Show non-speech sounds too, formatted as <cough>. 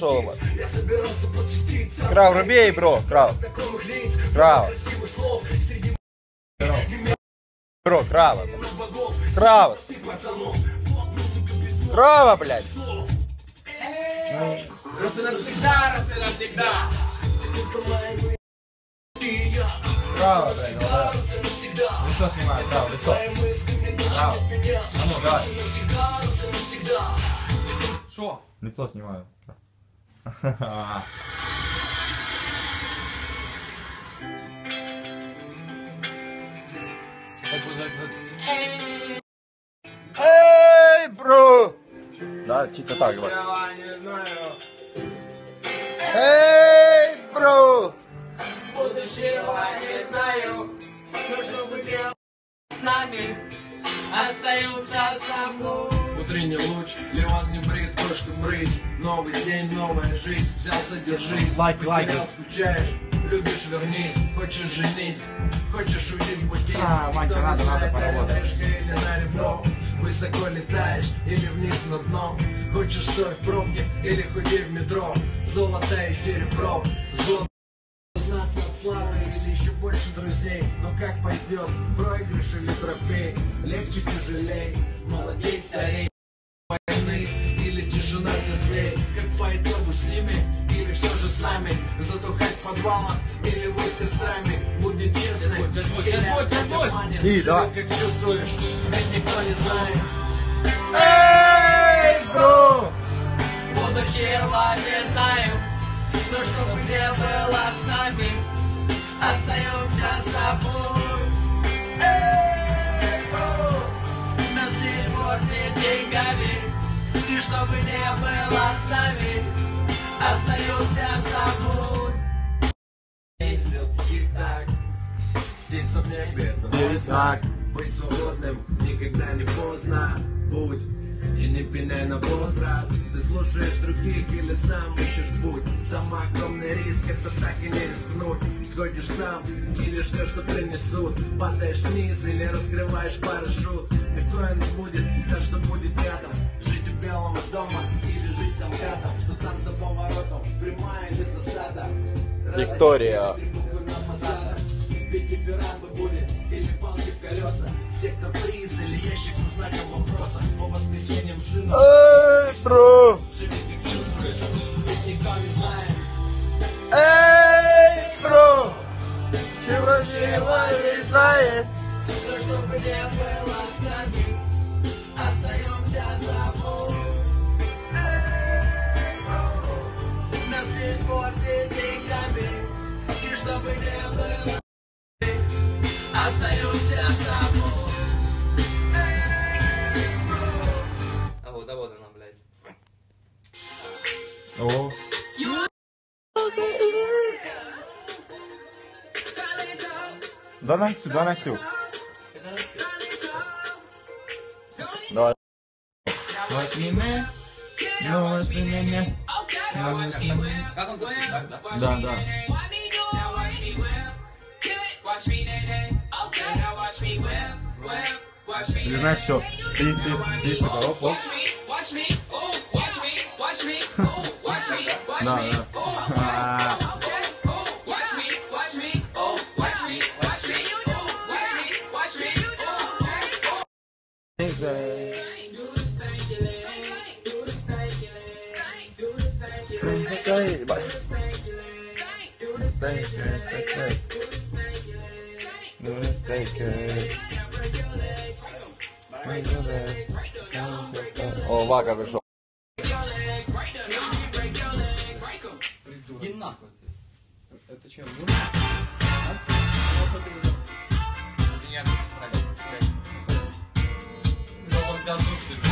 солома. Крав, робей, бро, крав. Крава. Бро, крава. Крава. Крава, блядь. Раз и навсегда, раз и навсегда. Крава, блядь, давай. Лицо снимай, крава, лицо. Крава. А ну, давай. Що? Лицо снимаю. Эй, бро! Да, чисто так, давай. Утренний луч, Ливан не брит, кошка брысь Новый день, новая жизнь, взялся, держись Лайк, лайк. Потерял, скучаешь, любишь, вернись. Хочешь, женись, хочешь, уйти в буддизм А, Никто не надо, надо знает, поработать. орешка или на ребро. Высоко летаешь или вниз на дно. Хочешь, стой в пробке или худи в метро. Золото и серебро, золото. Узнаться от славы или еще больше друзей. Но как пойдет, проигрыш или трофей? Легче, тяжелей, молодей, старей войны Или тишина церквей Как по итогу с ними Или все же с нами Затухать в подвалах Или вы с кострами Будет сейчас будет. Си, давай. Как чувствуешь Ведь никто не знает Эй, бро! Будущего не знаю, но чтобы не было с нами, остаемся собой. Так. Птица в небе это мой знак Быть свободным никогда не поздно. Будь. И не пеняй на возраст Ты слушаешь других или сам ищешь путь. Сама огромный риск, это так и не рискнуть Сходишь сам или ждешь, что принесут Падаешь вниз или раскрываешь парашют Какой он будет, то что будет рядом. Жить у белого дома или жить за МКАДом Что там за поворотом, прямая или засада? Виктория. Сектор приз или ящик со знаком вопроса По воскресеньям сына Эй, бро! Живи как чувствуешь, ведь никто не знает Эй, бро! Чего чего не знает? Но чтобы не было с нами, остаемся собой. Эй, бро! Нас не испортит О. Да на всю, да на всю. Давай. Возьми меня, ну возьми меня, ну возьми меня. Как он говорит? Так, да? Да, да. Или знаешь что? Сидишь, сидишь, сидишь такой, оп, оп. Да, да. А, Эй, бай. Stay, stay, stay, stay. no, no. Oh, vaga <laughs> versão. Иди нахуй ты. Это чем? Мур? А? Меня, блядь. Но он газует,